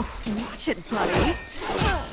Oh, watch it, buddy.